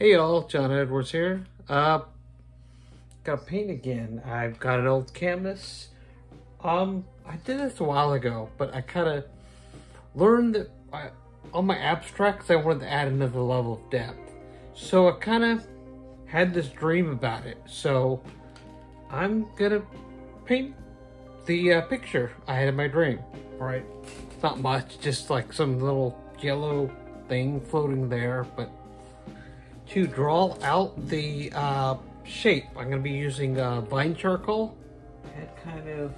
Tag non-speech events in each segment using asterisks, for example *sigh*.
Hey y'all, Jon Edwards here. Uh, got to paint again. I've got an old canvas. Um, I did this a while ago, but I kind of learned that I, on my abstracts I wanted to add another level of depth. So I kind of had this dream about it. So I'm gonna paint the uh, picture I had in my dream. All right, not much, just like some little yellow thing floating there, but to draw out the uh, shape, I'm going to be using uh, vine charcoal. And kind of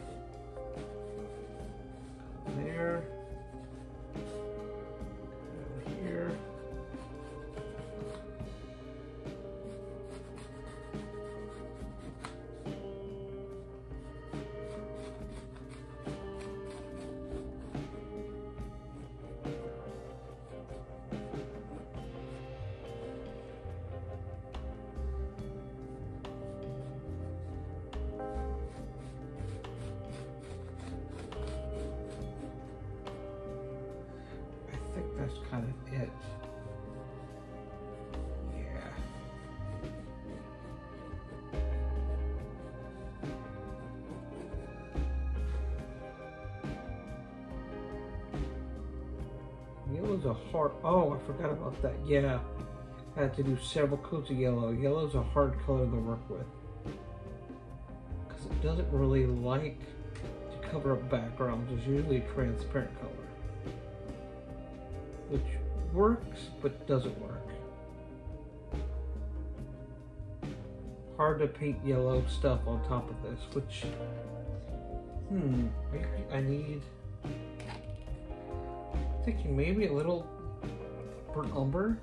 Yellow's a hard, oh, I forgot about that. Yeah, I had to do several coats of yellow. Yellow's a hard color to work with. Because it doesn't really like to cover up backgrounds. It's usually a transparent color which works but doesn't work. Hard to paint yellow stuff on top of this, which, hmm, I need, thinking maybe a little burnt umber.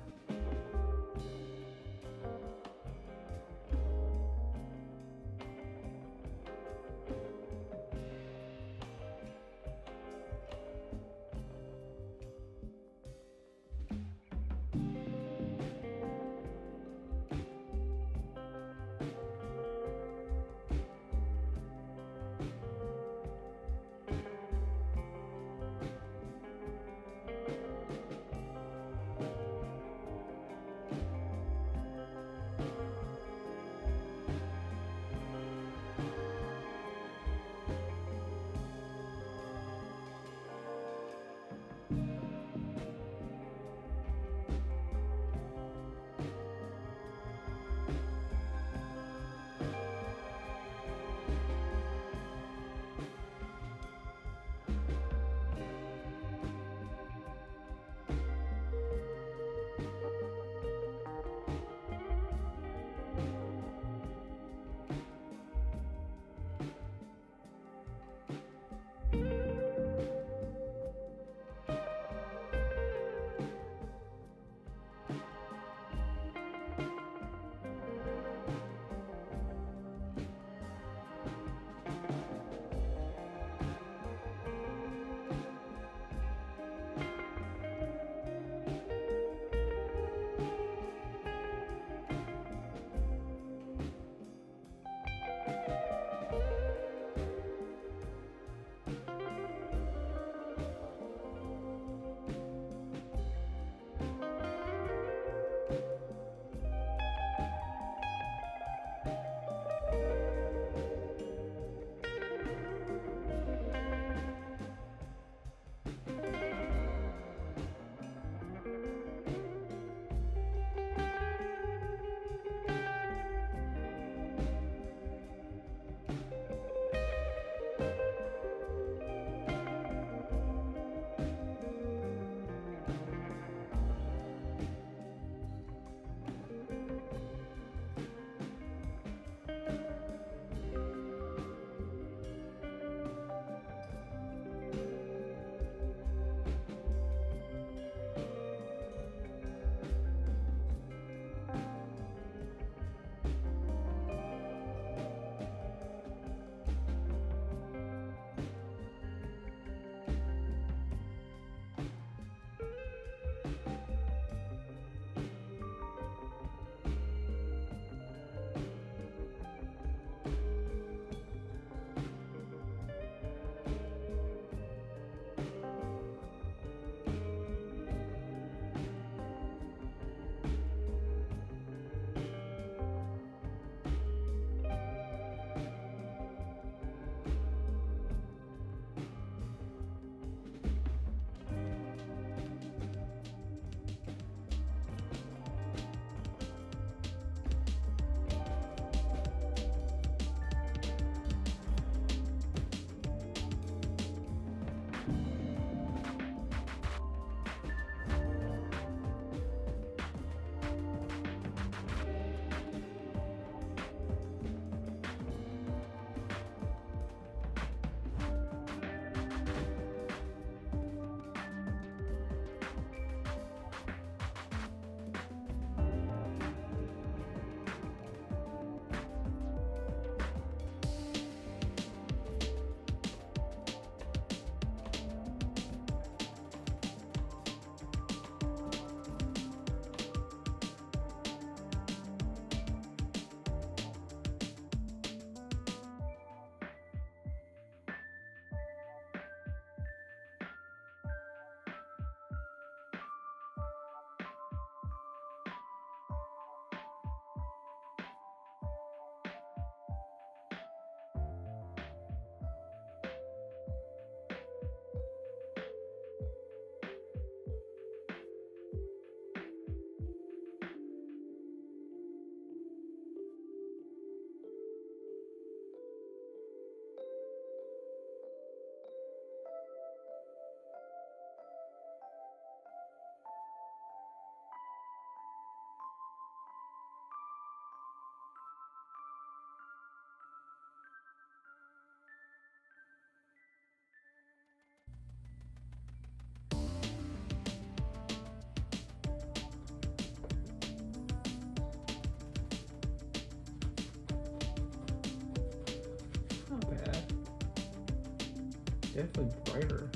Definitely brighter.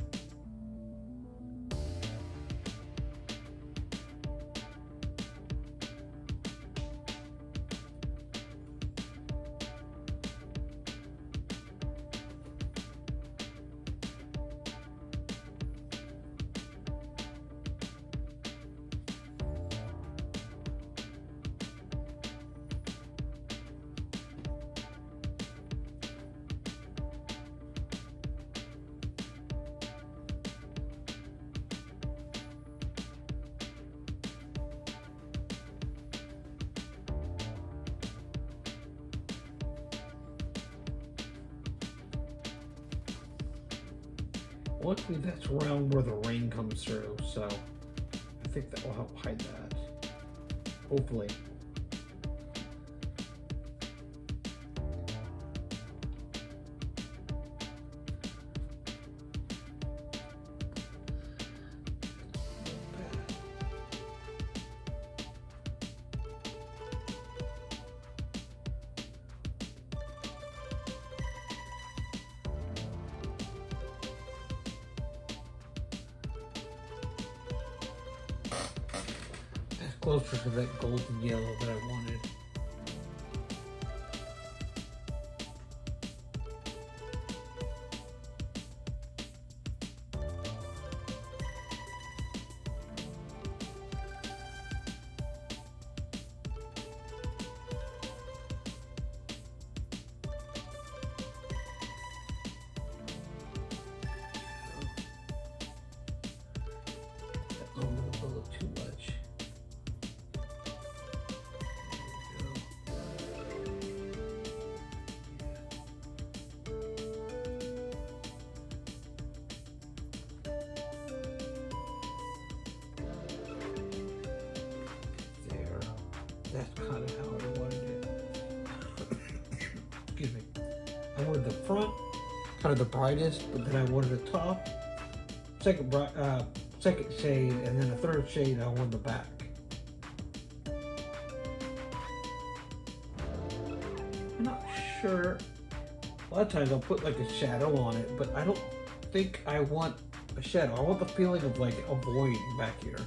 Luckily, that's around where the rain comes through, so I think that will help hide that. Hopefully. Closer to that golden yellow that I wanted. That's kind of how I wanted it. *coughs* Excuse me. I wanted the front, kind of the brightest, but then I wanted the top, second bright, uh, second shade, and then the third shade I wanted the back. I'm not sure. A lot of times I'll put like a shadow on it, but I don't think I want a shadow. I want the feeling of like a void back here.